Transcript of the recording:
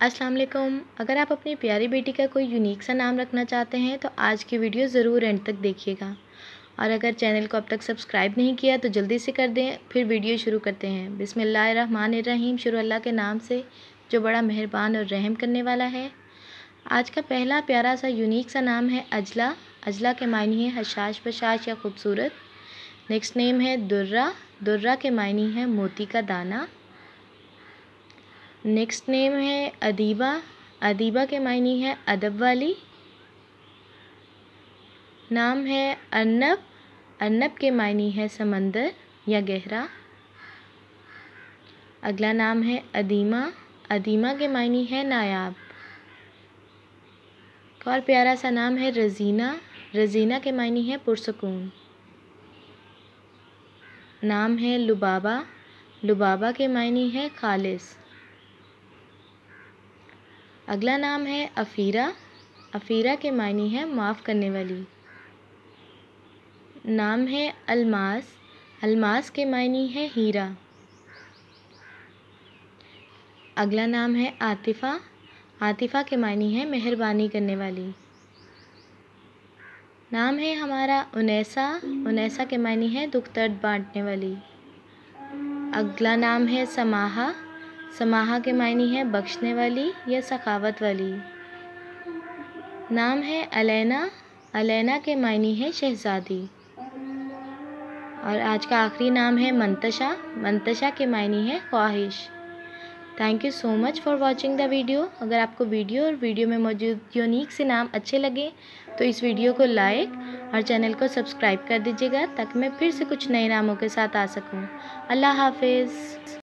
अस्सलाम वालेकुम अगर आप अपनी प्यारी बेटी का कोई यूनिक सा नाम रखना चाहते हैं तो आज की वीडियो ज़रूर एंड तक देखिएगा। और अगर चैनल को अब तक सब्सक्राइब नहीं किया तो जल्दी से कर दें, फिर वीडियो शुरू करते हैं। बिसमीम शुरू अल्लाह के नाम से, जो बड़ा मेहरबान और रहम करने वाला है। आज का पहला प्यारा सा यूनिक सा नाम है अजला। अजला के मायनी है हशाश बशाश या खूबसूरत। नेक्स्ट नेम है दुर्रा। दुर्रा के मायनी है मोती का दाना। नेक्स्ट नेम है अदीबा अदीबा के मायनी है अदब वाली. नाम है अर्नब अर्नब के मायनी है समंदर या गहरा. अगला नाम है अदीमा अदीमा के मायनी है नायाब. और प्यारा सा नाम है रज़ीना रज़ीना के मायनी है पुरसकून. नाम है लुबाबा लुबाबा के मायनी है खालिस. अगला नाम है अफ़ीरा। अफ़ीरा के मायनी है माफ़ करने वाली। नाम है अलमास। अलमास के मायनी है हीरा। अगला नाम है आतिफ़ा। आतिफ़ा के मायनी है मेहरबानी करने वाली। नाम है हमारा उनैसा। उनैसा के मायनी है दुख दर्द बांटने वाली। अगला नाम है समाहा। समाहा के मायनी है बख्शने वाली या सखावत वाली। नाम है अलैना। अलैना के मायनी है शहज़ादी। और आज का आखिरी नाम है मंतशा। मंतशा के मायनी है ख्वाहिश। Thank you so much for watching the video अगर आपको वीडियो और वीडियो में मौजूद यूनिक से नाम अच्छे लगे तो इस वीडियो को लाइक और चैनल को सब्सक्राइब कर दीजिएगा, ताकि मैं फिर से कुछ नए नामों के साथ आ सकूँ। अल्लाह हाफिज़।